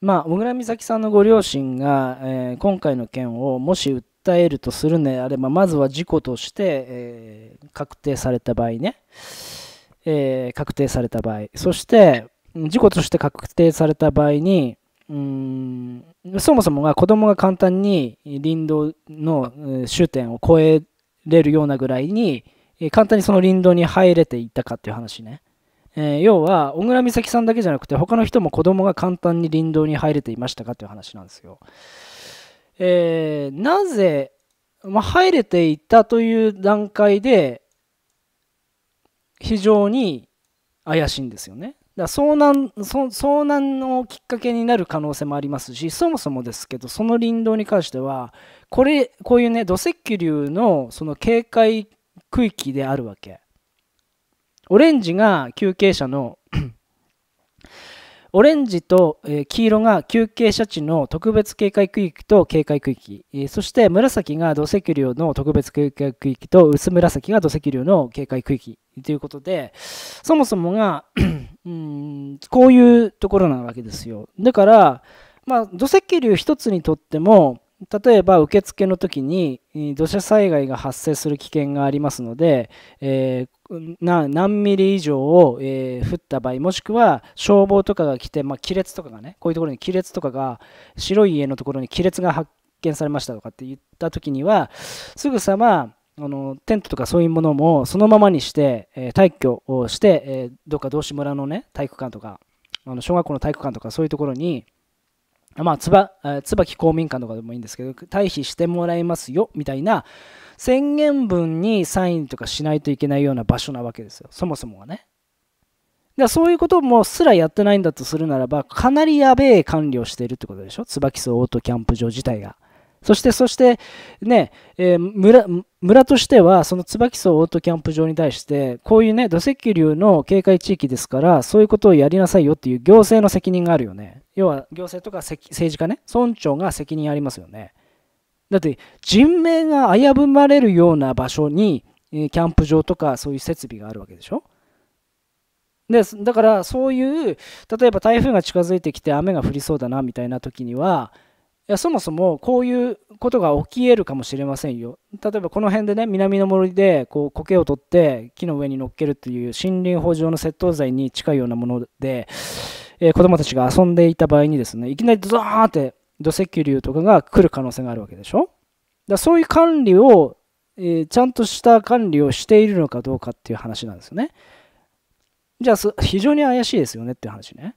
まあ、小倉美咲さんのご両親が、えー、今回の件をもし訴えるとするのであれば、まずは事故として、えー、確定された場合ね、えー、確定された場合、そして、事故として確定された場合に、うんそもそもが子供が簡単に林道の終点を越えれるようなぐらいに、簡単にその林道に入れていったかっていう話ね。えー、要は、小倉美咲さんだけじゃなくて、他の人も子供が簡単に林道に入れていましたかという話なんですよ。えー、なぜ、まあ、入れていたという段階で、非常に怪しいんですよね。だ遭難遭難のきっかけになる可能性もありますし、そもそもですけど、その林道に関しては、これ、こういうね、土石流のその警戒区域であるわけ。オレンジが休憩者の オレンジと黄色が休憩者地の特別警戒区域と警戒区域、そして紫が土石流の特別警戒区域と薄紫が土石流の警戒区域ということで、そもそもが うんこういうところなわけですよ。だから、まあ、土石流一つにとっても、例えば受付の時に土砂災害が発生する危険がありますので、えー、何ミリ以上を、えー、降った場合もしくは消防とかが来て、まあ、亀裂とかがねこういうところに亀裂とかが白い家のところに亀裂が発見されましたとかって言った時にはすぐさまあのテントとかそういうものもそのままにして、えー、退去をして、えー、どっか道志村のね体育館とかあの小学校の体育館とかそういうところにまあ、つば椿公民館とかでもいいんですけど、退避してもらいますよみたいな宣言文にサインとかしないといけないような場所なわけですよ、そもそもはね。だからそういうこともすらやってないんだとするならば、かなりやべえ管理をしているってことでしょ、椿荘オートキャンプ場自体が。そして、そして、ね、えー、村、村としては、その椿荘オートキャンプ場に対して、こういうね、土石流の警戒地域ですから、そういうことをやりなさいよっていう行政の責任があるよね。要は、行政とか政治家ね、村長が責任ありますよね。だって、人命が危ぶまれるような場所に、キャンプ場とかそういう設備があるわけでしょでだからそういう例えば台風が近づいてきて雨が降りそうだなみたいな時にはやそもそもこういうことが起きえるかもしれませんよ。例えばこの辺でね、南の森でこう苔を取って木の上に乗っけるという森林法上の窃盗罪に近いようなもので、えー、子供たちが遊んでいた場合にですね、いきなりドーンって土石流とかが来る可能性があるわけでしょ？だそういう管理を、えー、ちゃんとした管理をしているのかどうかっていう話なんですよね。じゃあ、非常に怪しいですよねっていう話ね。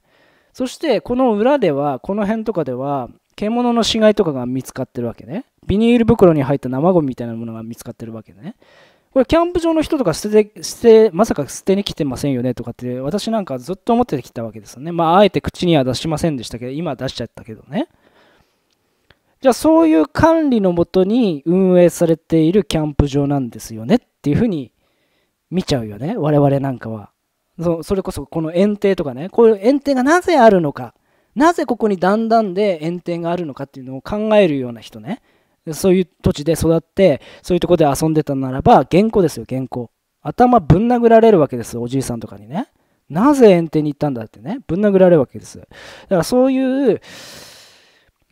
そして、この裏では、この辺とかでは、獣の死骸とかが見つかってるわけね。ビニール袋に入った生ゴミみたいなものが見つかってるわけね。これ、キャンプ場の人とか捨てて、捨て、まさか捨てに来てませんよねとかって、私なんかずっと思ってきたわけですよね。まあ、あえて口には出しませんでしたけど、今出しちゃったけどね。じゃあ、そういう管理のもとに運営されているキャンプ場なんですよねっていうふうに見ちゃうよね、我々なんかは。それこそ、この園庭とかね、こういう園庭がなぜあるのか。なぜここに段々で園庭があるのかっていうのを考えるような人ね。そういう土地で育って、そういうとこで遊んでたならば、原稿ですよ、原稿。頭ぶん殴られるわけです、おじいさんとかにね。なぜ園庭に行ったんだってね、ぶん殴られるわけです。だからそういう、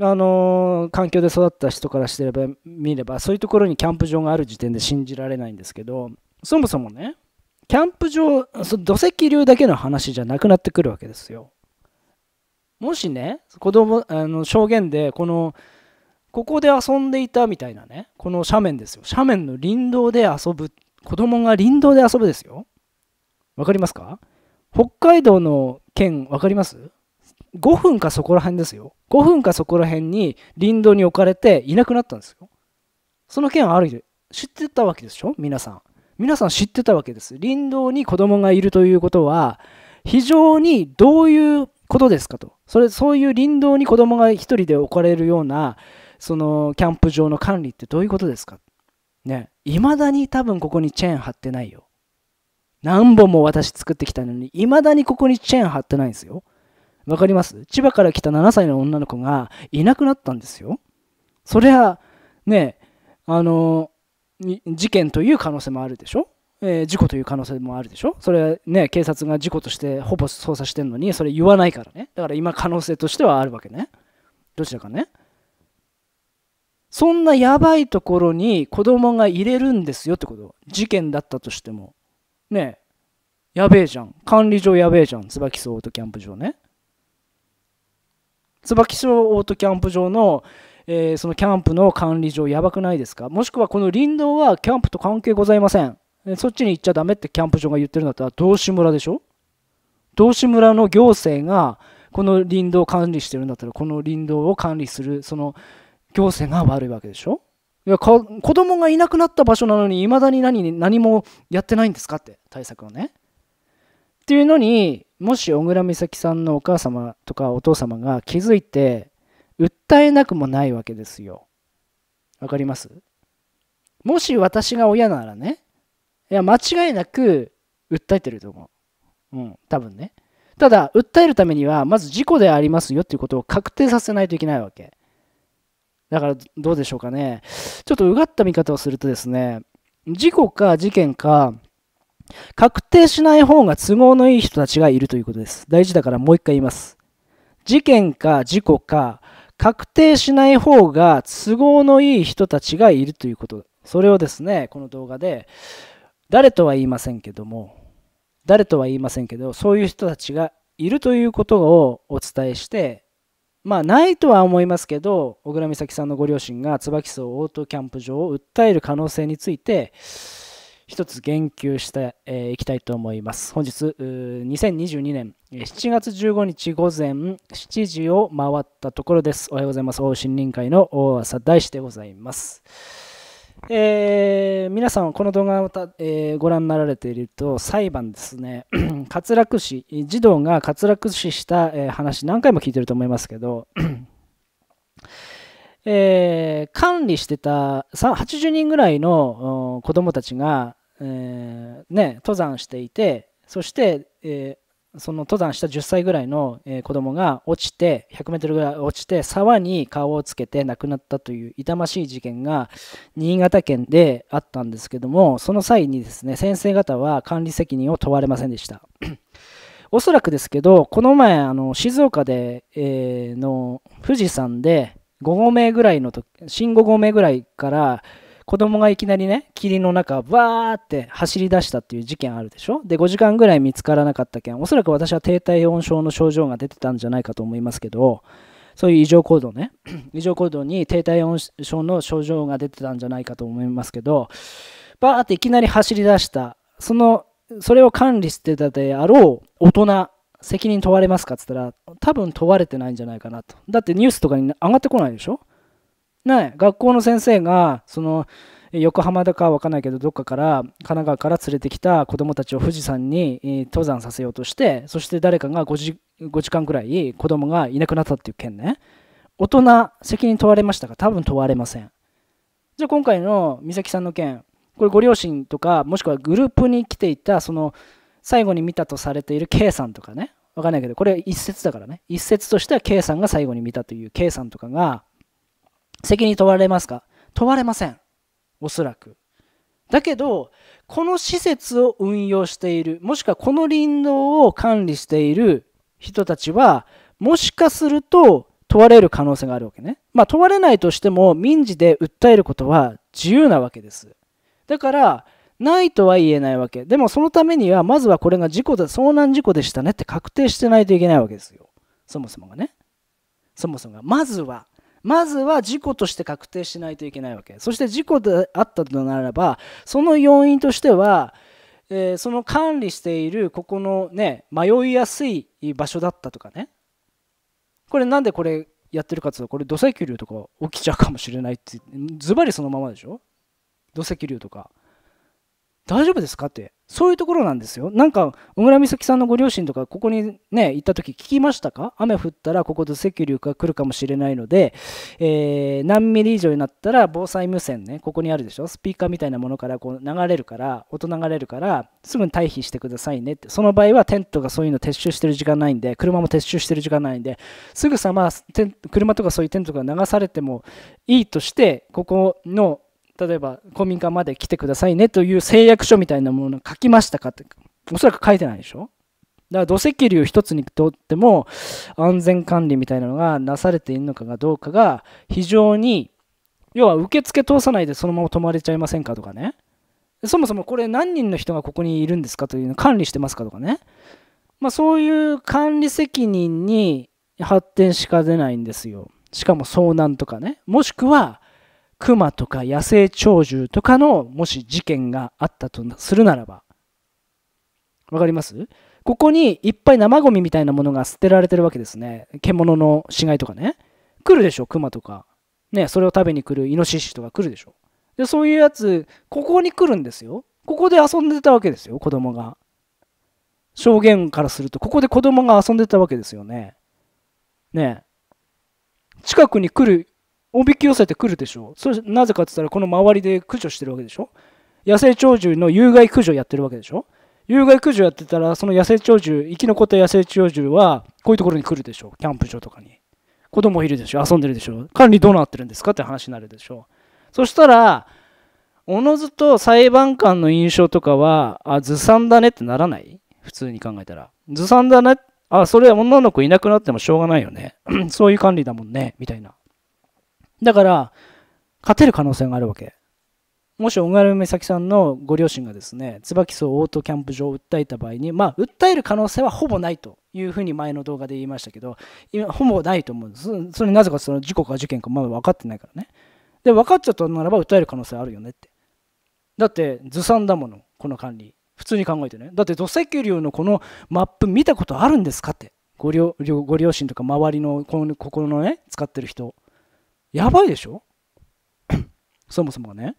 あのー、環境で育った人からしてれば見れば、そういうところにキャンプ場がある時点で信じられないんですけど、そもそもね、キャンプ場、土石流だけの話じゃなくなってくるわけですよ。もしね、子供、あの証言で、この、ここで遊んでいたみたいなね、この斜面ですよ。斜面の林道で遊ぶ、子供が林道で遊ぶですよ。わかりますか？北海道の県、わかります ?5 分かそこら辺ですよ。5分かそこら辺に林道に置かれていなくなったんですよ。その件ある知ってたわけでしょ？皆さん。皆さん知ってたわけです。林道に子供がいるということは、非常にどういうことですかと。それ、そういう林道に子供が一人で置かれるような、そのキャンプ場の管理ってどういうことですか？ね。未だに多分ここにチェーン貼ってないよ。何本も私作ってきたのに、未だにここにチェーン貼ってないんですよ。わかります？千葉から来た7歳の女の子がいなくなったんですよ。そりゃ、ね、あの、事件という可能性もあるでしょ？えー、事故という可能性もあるでしょ？それね、警察が事故としてほぼ捜査してるのに、それ言わないからね。だから今可能性としてはあるわけね。どちらかね。そんなやばいところに子供が入れるんですよってこと。事件だったとしても。ねやべえじゃん。管理上やべえじゃん。椿荘オートキャンプ場ね。椿荘オートキャンプ場の、えー、そのキャンプの管理上やばくないですか？もしくはこの林道はキャンプと関係ございません。そっちに行っちゃダメってキャンプ場が言ってるんだったら道志村でしょ？道志村の行政がこの林道を管理してるんだったらこの林道を管理するその行政が悪いわけでしょ？いや子供がいなくなった場所なのにいまだに何何もやってないんですかって対策をね。っていうのにもし小倉美咲さんのお母様とかお父様が気づいて訴えなくもないわけですよ。わかります？もし私が親ならねいや、間違いなく訴えてると思う。うん、多分ね。ただ、訴えるためには、まず事故でありますよっていうことを確定させないといけないわけ。だから、どうでしょうかね。ちょっとうがった見方をするとですね、事故か事件か、確定しない方が都合のいい人たちがいるということです。大事だからもう一回言います。事件か事故か、確定しない方が都合のいい人たちがいるということ。それをですね、この動画で誰とは言いませんけども、誰とは言いませんけど、そういう人たちがいるということをお伝えして、まあ、ないとは思いますけど、小倉美咲さんのご両親が椿荘オートキャンプ場を訴える可能性について、一つ言及してい、えー、きたいと思います。本日、2022年7月15日午前7時を回ったところです。おはようございます。森林会の大朝大志でございます。えー、皆さん、この動画をた、えー、ご覧になられていると、裁判ですね、滑落死、児童が滑落死した、えー、話、何回も聞いてると思いますけど、えー、管理してた80人ぐらいの子どもたちが、えーね、登山していて、そして、えその登山した10歳ぐらいの、え子供が落ちて、100メートルぐらい落ちて、沢に顔をつけて亡くなったという痛ましい事件が新潟県であったんですけども、その際にですね、先生方は管理責任を問われませんでした。おそらくですけど、この前、あの静岡で、えー、の富士山で5合目ぐらいの時、新5合目ぐらいから、子供がいきなりね、霧の中、わーって走り出したっていう事件あるでしょ？で、5時間ぐらい見つからなかった件、おそらく私は低体温症の症状が出てたんじゃないかと思いますけど、そういう異常行動ね、異常行動に低体温症の症状が出てたんじゃないかと思いますけど、バーっていきなり走り出した、その、それを管理してたであろう大人、責任問われますかって言ったら、多分問われてないんじゃないかなと。だってニュースとかに上がってこないでしょ？ね、学校の先生がその横浜だかわかんないけどどっかから神奈川から連れてきた子どもたちを富士山に登山させようとしてそして誰かが 5, 時5時間くらい子供がいなくなったっていう件ね。大人責任問われましたか？多分問われません。じゃあ今回の美咲さんの件これご両親とかもしくはグループに来ていたその最後に見たとされている K さんとかね。わかんないけどこれ一説だからね。一説としては K さんが最後に見たという K さんとかが責任問われますか？問われません。おそらく。だけど、この施設を運用している、もしくはこの林道を管理している人たちは、もしかすると問われる可能性があるわけね。まあ問われないとしても民事で訴えることは自由なわけです。だから、ないとは言えないわけ。でもそのためには、まずはこれが事故だ、遭難事故でしたねって確定してないといけないわけですよ。そもそもがね。そもそもが。まずは。まずは事故として確定しないといけないわけ。そして事故であったとならば、その要因としては、えー、その管理しているここのね、迷いやすい場所だったとかね。これなんでこれやってるかっていうと、これ土石流とか起きちゃうかもしれないって、ズバリそのままでしょ？土石流とか。大丈夫ですか？って。そういうところなんですよ。なんか、小倉美咲さんのご両親とか、ここにね、行った時聞きましたか？雨降ったらここで石流が来るかもしれないので、えー、何ミリ以上になったら防災無線ね、ここにあるでしょ？スピーカーみたいなものからこう流れるから、音流れるから、すぐに退避してくださいねって。その場合はテントがそういうの撤収してる時間ないんで、車も撤収してる時間ないんで、すぐさま車とかそういうテントが流されてもいいとして、ここの例えば公民館まで来てくださいねという誓約書みたいなものを書きましたかっておそらく書いてないでしょ？だから土石流一つにとっても安全管理みたいなのがなされているのかがどうかが非常に要は受付通さないでそのまま泊まれちゃいませんかとかね。そもそもこれ何人の人がここにいるんですかというのを管理してますかとかね。まあそういう管理責任に発展しか出ないんですよ。しかも遭難とかね。もしくは熊とか野生鳥獣とかのもし事件があったとするならばわかります？ここにいっぱい生ゴミみたいなものが捨てられてるわけですね。獣の死骸とかね。来るでしょ、熊とか。ね、それを食べに来るイノシシとか来るでしょ？で、そういうやつ、ここに来るんですよ。ここで遊んでたわけですよ、子供が。証言からすると、ここで子供が遊んでたわけですよね。ね近くに来る、おびき寄せてくるでしょ？それなぜかって言ったら、この周りで駆除してるわけでしょ？野生鳥獣の有害駆除やってるわけでしょ？有害駆除やってたら、その野生鳥獣、生き残った野生鳥獣は、こういうところに来るでしょ？う。キャンプ場とかに。子供いるでしょ？遊んでるでしょ？管理どうなってるんですかって話になるでしょ？う。そしたら、おのずと裁判官の印象とかは、あ、ずさんだねってならない？普通に考えたら。ずさんだね？あ、それ女の子いなくなってもしょうがないよね。そういう管理だもんね。みたいな。だから、勝てる可能性があるわけ。もし小軽美咲さんのご両親がですね、椿荘オートキャンプ場を訴えた場合に、まあ、訴える可能性はほぼないというふうに前の動画で言いましたけど、今ほぼないと思うんです。それなぜかその事故か事件かまだ分かってないからね。で、分かっちゃったならば訴える可能性あるよねって。だって、ずさんだもの、この管理。普通に考えてね。だって土石流のこのマップ見たことあるんですかってご両ご両親とか周りのこのここのね使ってる人やばいでしょ？そもそもがね。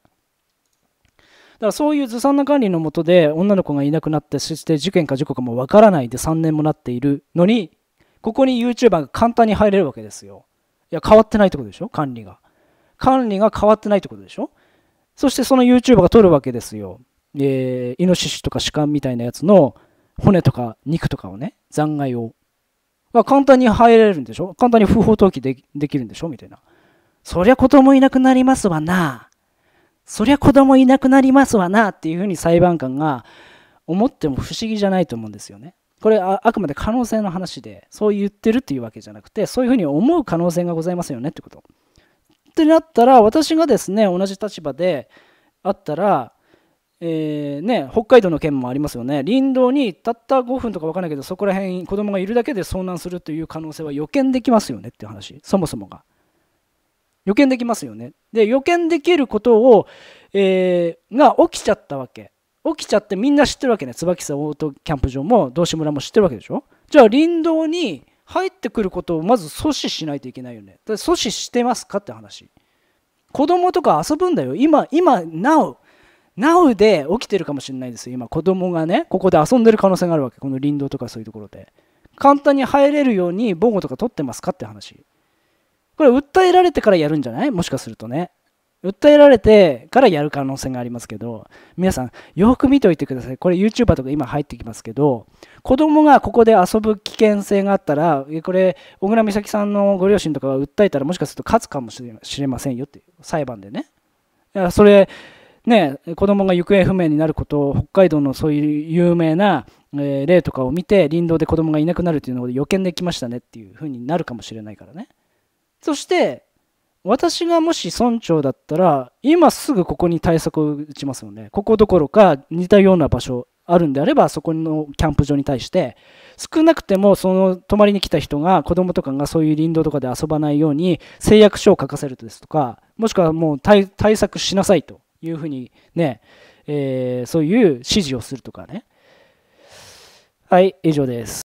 だからそういうずさんな管理のもとで女の子がいなくなってそして事件か事故かもわからないで3年もなっているのにここに YouTuber が簡単に入れるわけですよ。いや変わってないってことでしょ？管理が。管理が変わってないってことでしょ？そしてその YouTuber が撮るわけですよ。えー、イノシシとか鹿みたいなやつの骨とか肉とかをね残骸を。簡単に入れるんでしょ？簡単に不法投棄でできるんでしょ？みたいな。そりゃ子供いなくなりますわなそりゃ子供いなくなりますわなっていうふうに裁判官が思っても不思議じゃないと思うんですよね。これあくまで可能性の話でそう言ってるっていうわけじゃなくてそういうふうに思う可能性がございますよねってこと。ってなったら私がですね同じ立場であったら、えー、ね、北海道の件もありますよね林道にたった5分とか分からないけどそこら辺子供がいるだけで遭難するという可能性は予見できますよねっていう話そもそもが。予見できますよね。で、予見できることを、えー、が起きちゃったわけ。起きちゃってみんな知ってるわけね。椿さオートキャンプ場も道志村も知ってるわけでしょ？じゃあ林道に入ってくることをまず阻止しないといけないよね。だ阻止してますかって話。子供とか遊ぶんだよ。今、今、now。now で起きてるかもしれないですよ。今、子供がね、ここで遊んでる可能性があるわけ。この林道とかそういうところで。簡単に入れるように防護とか取ってますかって話。これ訴えられてからやるんじゃない？もしかするとね。訴えられてからやる可能性がありますけど、皆さん、よく見ておいてください。これ YouTuber とか今入ってきますけど、子供がここで遊ぶ危険性があったら、これ、小倉美咲さんのご両親とかが訴えたら、もしかすると勝つかもしれませんよって、裁判でね。いやそれ、ね、子供が行方不明になることを、北海道のそういう有名な、え例とかを見て、林道で子供がいなくなるっていうのを予見できましたねっていうふうになるかもしれないからね。そして、私がもし村長だったら、今すぐここに対策を打ちますよね。ここどころか似たような場所あるんであれば、そこのキャンプ場に対して、少なくてもその泊まりに来た人が、子供とかがそういう林道とかで遊ばないように誓約書を書かせるですとか、もしくはもう対策しなさいというふうにね、えー、そういう指示をするとかね。はい、以上です。